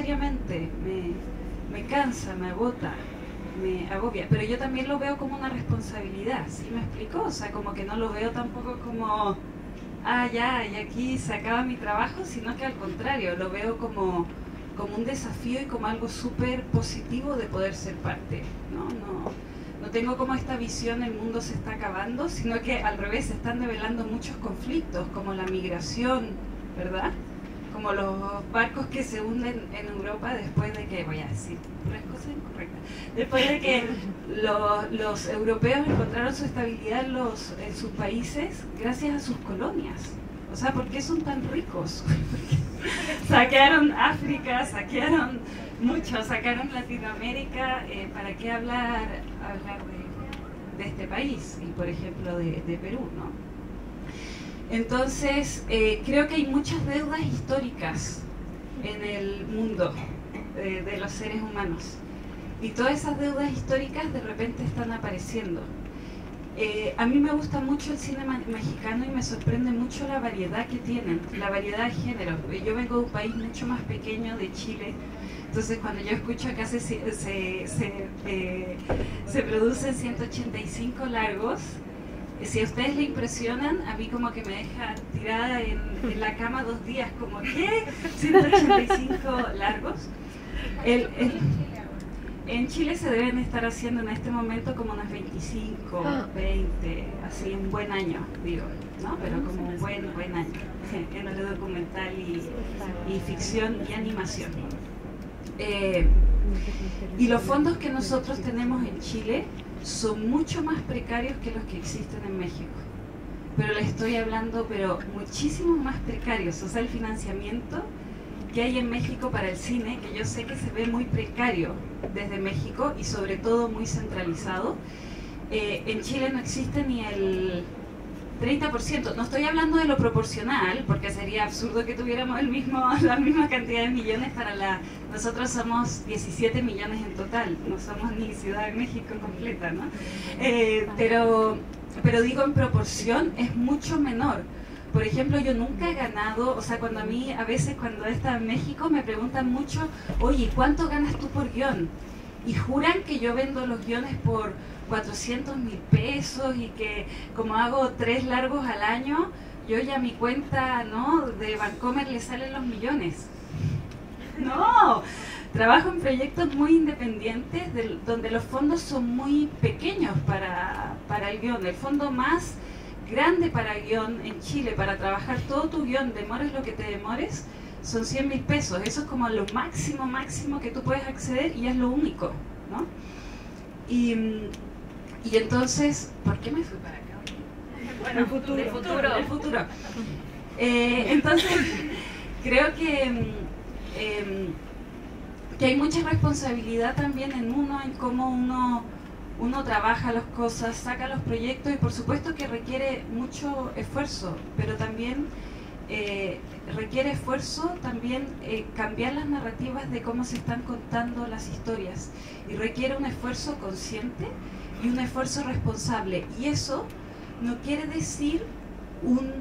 seriamente, me, me cansa, me agota, me agobia, pero yo también lo veo como una responsabilidad, ¿sí me explico? O sea, como que no lo veo tampoco como, ah, ya, y aquí se acaba mi trabajo, sino que al contrario, lo veo como, como un desafío y como algo súper positivo de poder ser parte, ¿no? No, no tengo como esta visión, el mundo se está acabando, sino que al revés, se están develando muchos conflictos, como la migración, ¿verdad? Como los barcos que se hunden en Europa después de que, voy a decir puras cosas incorrectas, después de que los, los europeos encontraron su estabilidad en, los, sus países gracias a sus colonias. O sea, ¿por qué son tan ricos? saquearon África, saquearon mucho, sacaron Latinoamérica, eh, ¿para qué hablar, hablar de, de, este país? Y por ejemplo de, de Perú, ¿no? Entonces, eh, creo que hay muchas deudas históricas en el mundo de, de los seres humanos. Y todas esas deudas históricas de repente están apareciendo. Eh, a mí me gusta mucho el cine mexicano y me sorprende mucho la variedad que tienen, la variedad de géneros. Yo vengo de un país mucho más pequeño, de Chile, entonces cuando yo escucho acá se, se, eh, se producen 185 largos, si a ustedes le impresionan, a mí como que me deja tirada en, en la cama dos días, como ¿qué? 185 largos. El, el, en Chile se deben estar haciendo en este momento como unas 25, 20, así un buen año, digo, ¿no? Pero como un buen, buen año en lo documental y, y ficción y animación. Eh, y los fondos que nosotros tenemos en Chile son mucho más precarios que los que existen en México. Pero le estoy hablando, pero muchísimo más precarios. O sea, el financiamiento que hay en México para el cine, que yo sé que se ve muy precario desde México y sobre todo muy centralizado. Eh, en Chile no existe ni el 30%. No estoy hablando de lo proporcional, porque sería absurdo que tuviéramos el mismo, la misma cantidad de millones para la... Nosotros somos 17 millones en total, no somos ni Ciudad de México completa, ¿no? Eh, pero, pero digo en proporción es mucho menor. Por ejemplo, yo nunca he ganado, o sea, cuando a mí, a veces cuando estado en México, me preguntan mucho, oye, ¿cuánto ganas tú por guion? Y juran que yo vendo los guiones por 400 mil pesos y que como hago tres largos al año, yo ya mi cuenta ¿no? de Vancomer le salen los millones. No, trabajo en proyectos muy independientes de, donde los fondos son muy pequeños para, para el guion. El fondo más grande para guion en Chile, para trabajar todo tu guion, demores lo que te demores, son 100 mil pesos. Eso es como lo máximo, máximo que tú puedes acceder y es lo único, ¿no? Y, y entonces, ¿por qué me fui para acá? Bueno, el futuro. El futuro. El futuro. Eh, entonces, creo que, eh, que hay mucha responsabilidad también en uno, en cómo uno uno trabaja las cosas, saca los proyectos y por supuesto que requiere mucho esfuerzo, pero también eh, requiere esfuerzo también eh, cambiar las narrativas de cómo se están contando las historias. Y requiere un esfuerzo consciente y un esfuerzo responsable. Y eso no quiere decir un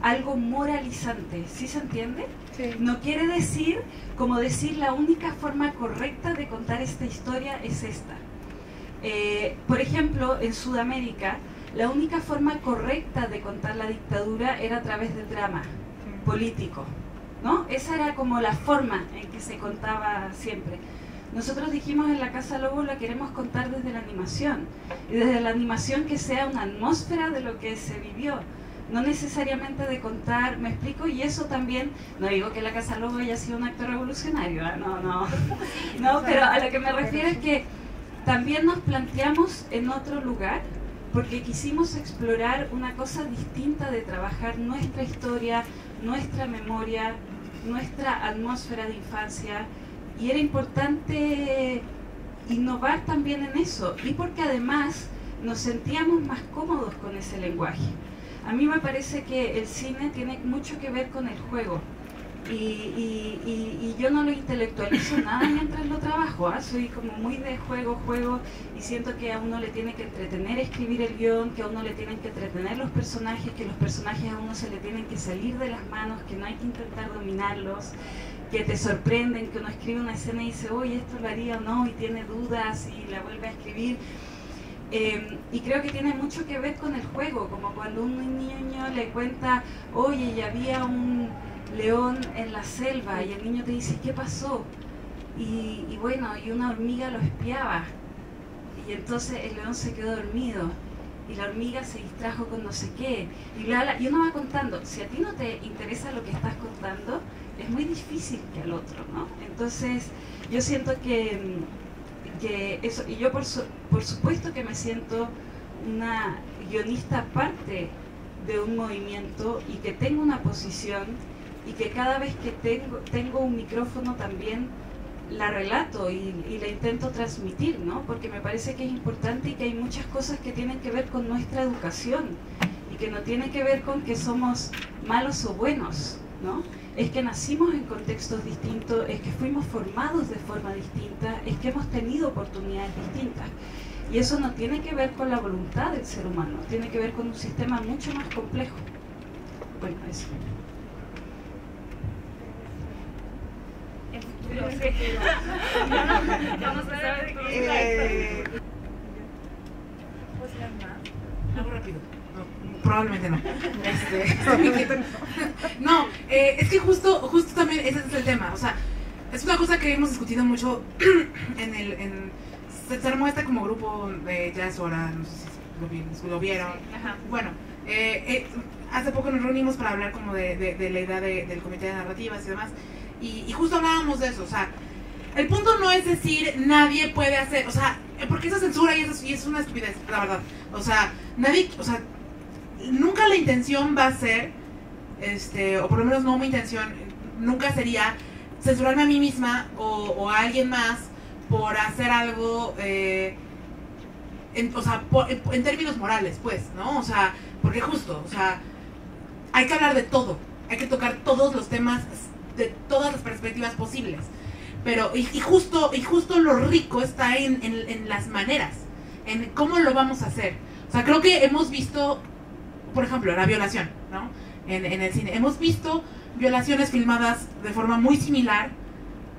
algo moralizante, ¿sí se entiende? Sí. No quiere decir como decir la única forma correcta de contar esta historia es esta. Eh, por ejemplo, en Sudamérica, la única forma correcta de contar la dictadura era a través del drama político, ¿no? Esa era como la forma en que se contaba siempre. Nosotros dijimos en la Casa Lobo la queremos contar desde la animación, y desde la animación que sea una atmósfera de lo que se vivió, no necesariamente de contar, me explico, y eso también, no digo que la Casa Lobo haya sido un acto revolucionario, ¿eh? no, no, no, pero a lo que me refiero es que también nos planteamos en otro lugar porque quisimos explorar una cosa distinta de trabajar nuestra historia, nuestra memoria, nuestra atmósfera de infancia y era importante innovar también en eso y porque además nos sentíamos más cómodos con ese lenguaje. A mí me parece que el cine tiene mucho que ver con el juego y, y, y, y, yo no lo intelectualizo nada mientras lo trabajo, ¿eh? soy como muy de juego, juego y siento que a uno le tiene que entretener escribir el guion, que a uno le tienen que entretener los personajes, que los personajes a uno se le tienen que salir de las manos, que no hay que intentar dominarlos, que te sorprenden, que uno escribe una escena y dice, oye, esto lo haría o no, y tiene dudas y la vuelve a escribir. Em, y creo que tiene mucho que ver con el juego, como cuando un niño le cuenta, oye, ya había un león en la selva y el niño te dice, ¿qué pasó? Y, bueno, y una hormiga lo espiaba. Y entonces el león se quedó dormido y la hormiga se distrajo con no sé qué. Y, bla, y uno va contando, si a ti no te interesa lo que estás contando, es muy difícil que al otro, ¿no? Entonces, yo siento que, que eso, y yo por, por supuesto que me siento una guionista parte de un movimiento y que tengo una posición y que cada vez que tengo, tengo un micrófono también la relato y, y, la intento transmitir, ¿no? Porque me parece que es importante y que hay muchas cosas que tienen que ver con nuestra educación y que no tienen que ver con que somos malos o buenos, ¿no? Es que nacimos en contextos distintos, es que fuimos formados de forma distinta, es que hemos tenido oportunidades distintas. Y eso no tiene que ver con la voluntad del ser humano, tiene que ver con un sistema mucho más complejo. Bueno, eso. No Eh. No, probablemente no. Este, no, eh, es que justo, justo también ese es el tema. O sea, es una cosa que hemos discutido mucho en el. En, se, se armó este como grupo de jazz ahora, no sé si lo, vieron. Ajá. Bueno, eh, eh, hace poco nos reunimos para hablar como de, de- de la idea de- del comité de narrativas y demás. Y, y justo hablábamos de eso, o sea, el punto no es decir nadie puede hacer, o sea, porque esa censura y, eso, y es una estupidez, la verdad. O sea, nadie, o sea, nunca la intención va a ser, este, o por lo menos no mi intención, nunca sería censurarme a mí misma o, a alguien más por hacer algo, eh, en, o sea, en términos morales, pues, ¿no? O sea, porque justo, o sea, hay que hablar de todo, hay que tocar todos los temas de todas las perspectivas posibles. Pero, y, y justo, y justo lo rico está en, en, en las maneras, en cómo lo vamos a hacer. O sea, creo que hemos visto, por ejemplo, la violación, ¿no? En, en el cine. Hemos visto violaciones filmadas de forma muy similar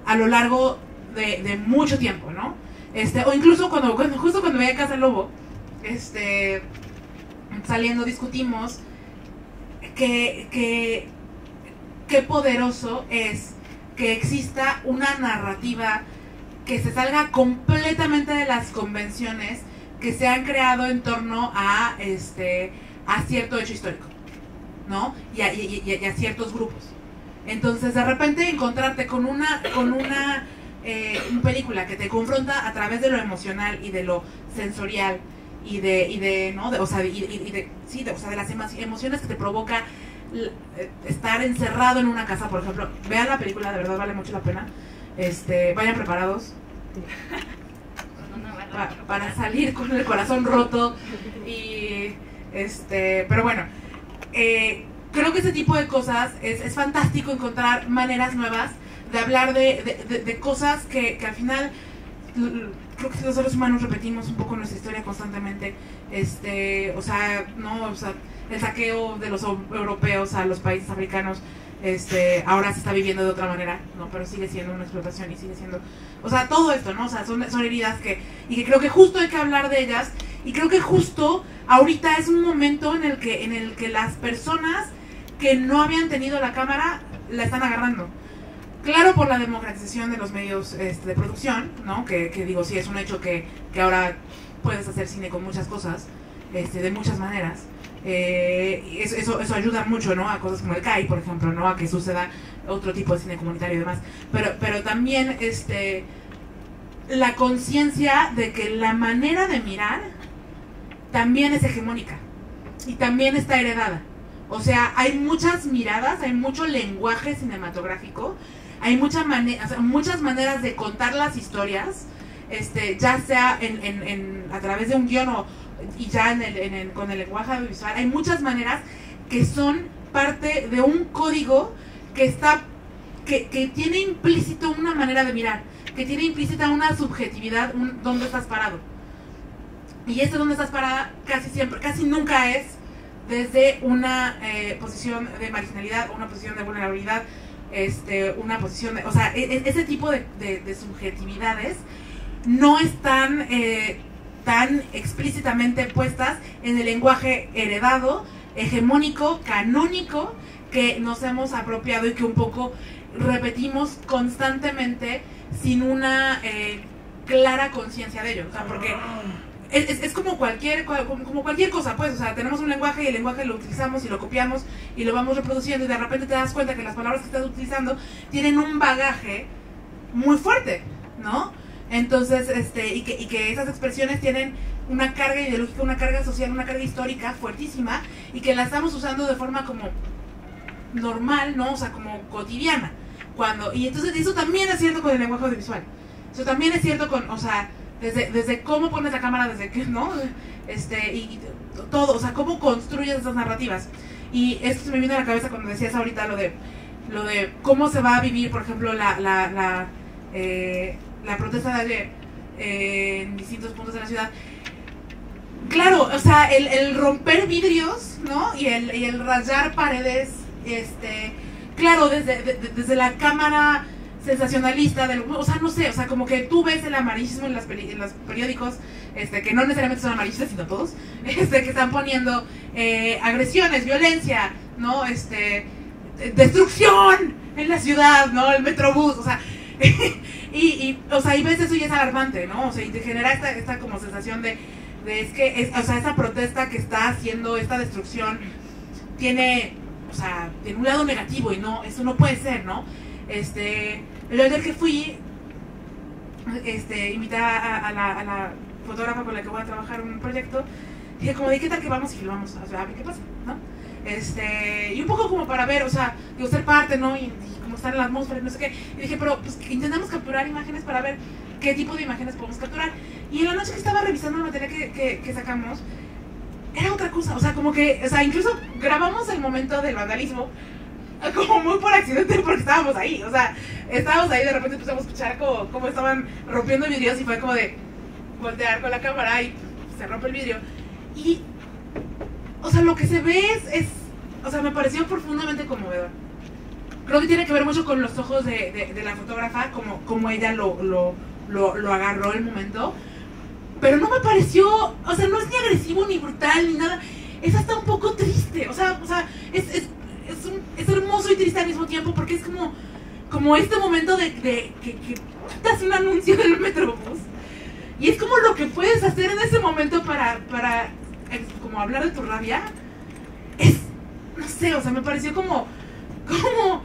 a lo largo de, de mucho tiempo, ¿no? Este, o incluso cuando, cuando- justo cuando veía Casa Lobo, este, saliendo discutimos que, que qué poderoso es que exista una narrativa que se salga completamente de las convenciones que se han creado en torno a este a cierto hecho histórico, ¿no? Y a, ciertos grupos. Entonces, de repente encontrarte con una con una eh, película que te confronta a través de lo emocional y de lo sensorial y de y de no, de, o sea, y, de sí, de, o sea, de las emo- emociones que te provoca estar encerrado en una casa, por ejemplo, vean la película, de verdad vale mucho la pena. Este, vayan preparados. Pa- para salir con el corazón roto y este, pero bueno, eh, creo que ese tipo de cosas es, es fantástico encontrar maneras nuevas de hablar de, de- de- de cosas que, que al final creo que los seres humanos repetimos un poco nuestra historia constantemente. Este o sea no o sea el saqueo de los eu- europeos a los países africanos este ahora se está viviendo de otra manera no pero sigue siendo una explotación y sigue siendo o sea todo esto no o sea son, son heridas que y que creo que justo hay que hablar de ellas y creo que justo ahorita es un momento en el que en el que las personas que no habían tenido la cámara la están agarrando. Claro, por la democratización de los medios este, de producción, ¿no? Que, que digo, sí, es un hecho que, que ahora puedes hacer cine con muchas cosas, este, de muchas maneras. Eh, y eso, eso, eso ayuda mucho, ¿no? A cosas como el CAI, por ejemplo, ¿no? A que suceda otro tipo de cine comunitario y demás. Pero, pero también, este, la conciencia de que la manera de mirar también es hegemónica y también está heredada. O sea, hay muchas miradas, hay mucho lenguaje cinematográfico, hay mucha o sea, muchas maneras de contar las historias, este, ya sea en, en- en- a través de un guion o y ya en el- en con el lenguaje audiovisual. Hay muchas maneras que son parte de un código que está que, tiene implícito una manera de mirar, que tiene implícita una subjetividad, un dónde estás parado. Y ese dónde estás parada casi siempre, casi nunca es desde una eh, posición de marginalidad una posición de vulnerabilidad este, una posición, de- o sea, e- e- ese tipo de subjetividades no están eh, tan explícitamente puestas en el lenguaje heredado, hegemónico, canónico, que nos hemos apropiado y que un poco repetimos constantemente sin una eh, clara conciencia de ello. O sea, porque es, es- es como cualquier cual- como, como cualquier cosa, pues, o sea, tenemos un lenguaje y el lenguaje lo utilizamos y lo copiamos y lo vamos reproduciendo y de repente te das cuenta que las palabras que estás utilizando tienen un bagaje muy fuerte, ¿no? Entonces, este, y que, y que esas expresiones tienen una carga ideológica, una carga social, una carga histórica fuertísima y que la estamos usando de forma como normal, ¿no? O sea, como cotidiana. Cuando, y entonces eso también es cierto con el lenguaje audiovisual. Eso también es cierto con, o sea, desde, desde cómo pones la cámara, desde que, ¿no? Este, y, todo, o sea, cómo construyes esas narrativas. Y esto se me vino a la cabeza cuando decías ahorita lo de, lo de cómo se va a vivir, por ejemplo, la, la, la, eh, la protesta de ayer eh, en distintos puntos de la ciudad. Claro, o sea, el, romper vidrios, ¿no? Y el, rayar paredes, este, claro, desde, de- de- desde la cámara sensacionalista, del, o sea, no sé, o sea, como que tú ves el amarillismo en, las peri- los periódicos, este, que no necesariamente son amarillistas, sino todos, este, que están poniendo eh, agresiones, violencia, ¿no? Este, de- destrucción en la ciudad, ¿no? El metrobús, o sea, y, y, o sea, y ves eso y es alarmante, ¿no? O sea, y te genera esta, esta como sensación de, de es que, es, o sea, esa protesta que está haciendo esta destrucción tiene, o sea, tiene un lado negativo y no, eso no puede ser, ¿no? Este, el ayer que fui, este, invité a, la, a la fotógrafa con la que voy a trabajar un proyecto, dije como, ¿de qué tal que vamos y filmamos? O sea, a ver qué pasa, ¿no? Este, y un poco como para ver, o sea, digo, ser parte, ¿no? Y en la atmósfera y no sé qué. Y dije, pero pues intentamos capturar imágenes para ver qué tipo de imágenes podemos capturar. Y en la noche que estaba revisando el material que, que, que sacamos, era otra cosa, o sea, como que, o sea, incluso grabamos el momento del vandalismo como muy por accidente porque estábamos ahí, o sea, estábamos ahí de repente empezamos a escuchar como, como estaban rompiendo vidrios y fue como de voltear con la cámara y se rompe el vidrio. Y, o sea, lo que se ve es, es o sea, me pareció profundamente conmovedor. Creo que tiene que ver mucho con los ojos de, de- de la fotógrafa, como, como ella lo, lo, lo, lo agarró el momento. Pero no me pareció, o sea, no es ni agresivo ni brutal ni nada. Es hasta un poco triste, o sea, o sea es, es, es, un- es hermoso y triste al mismo tiempo porque es como, como este momento de, de que, que un anuncio del Metrobús. Y es como lo que puedes hacer en ese momento para, para eh, como hablar de tu rabia. Es, no sé, o sea, me pareció como, como,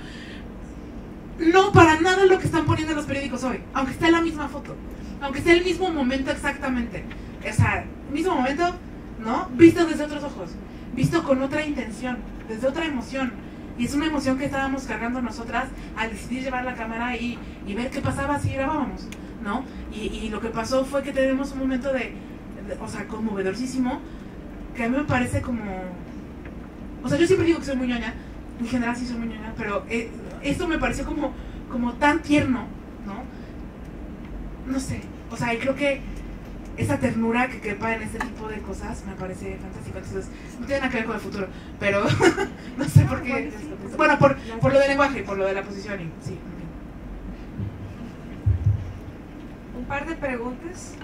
no para nada lo que están poniendo en los periódicos hoy, aunque esté la misma foto, aunque sea el mismo momento exactamente, o sea, mismo momento, ¿no? Visto desde otros ojos, visto con otra intención, desde otra emoción. Y es una emoción que estábamos cargando nosotras al decidir llevar la cámara y, ver qué pasaba si grabábamos, ¿no? Y, lo que pasó fue que tenemos un momento de, de- o sea, conmovedorísimo, que a mí me parece como... O sea, yo siempre digo que soy muy ñoña, en general sí soy muy ñoña, pero eh, esto me pareció como, como tan tierno, ¿no? No sé, o sea, y creo que esa ternura que quepa en este tipo de cosas me parece fantástico. Entonces, no tiene nada que ver con el futuro, pero no sé por qué. Bueno, por, por lo del lenguaje y por lo de la posición, y, sí. Un par de preguntas.